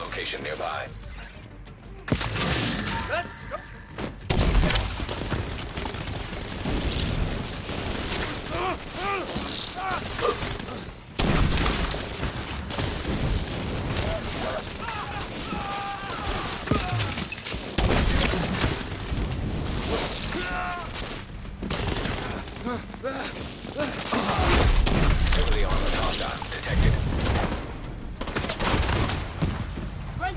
location nearby. Heavily armored hostile detected.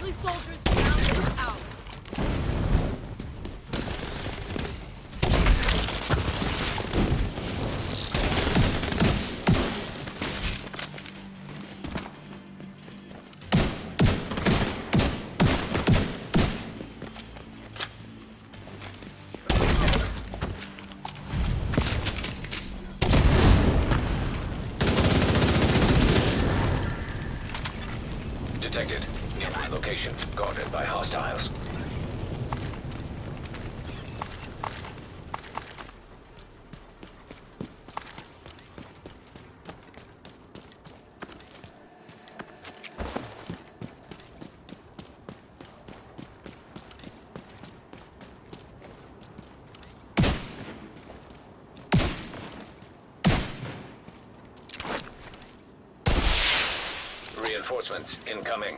Friendly soldiers down out. By hostiles. Reinforcements incoming.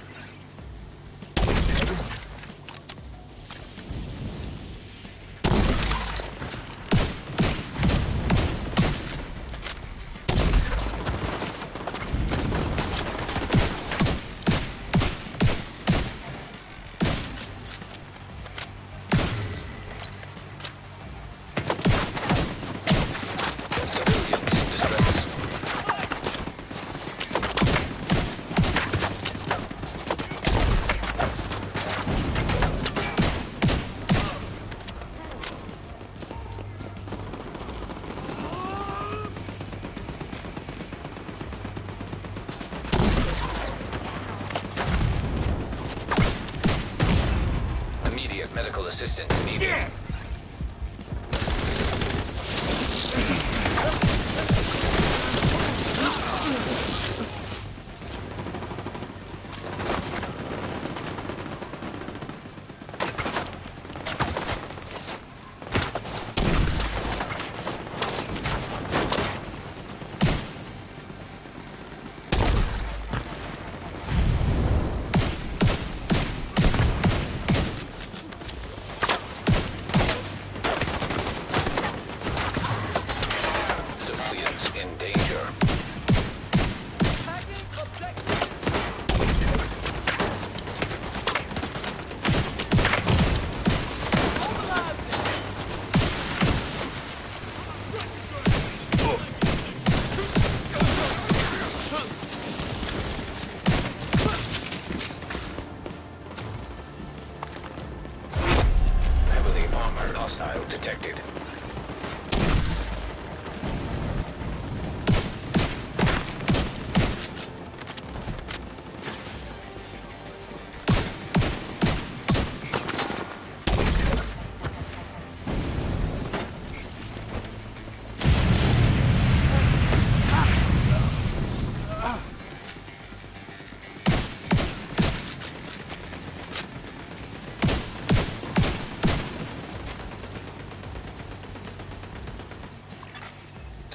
Assistance needed. Civilians detected.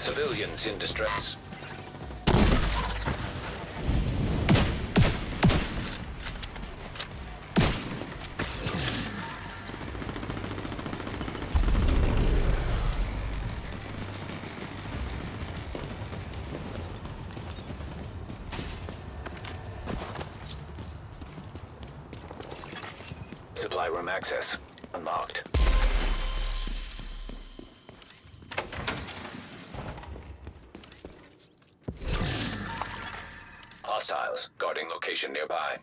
Civilians in distress. Supply room access unlocked. Hostiles guarding location nearby.